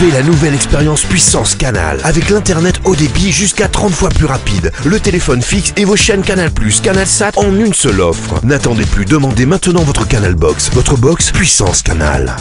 Vivez la nouvelle expérience puissance Canal avec l'internet haut débit jusqu'à 30 fois plus rapide, le téléphone fixe et vos chaînes Canal+, Canal Sat en une seule offre. N'attendez plus, demandez maintenant votre Canal Box. Votre box puissance Canal.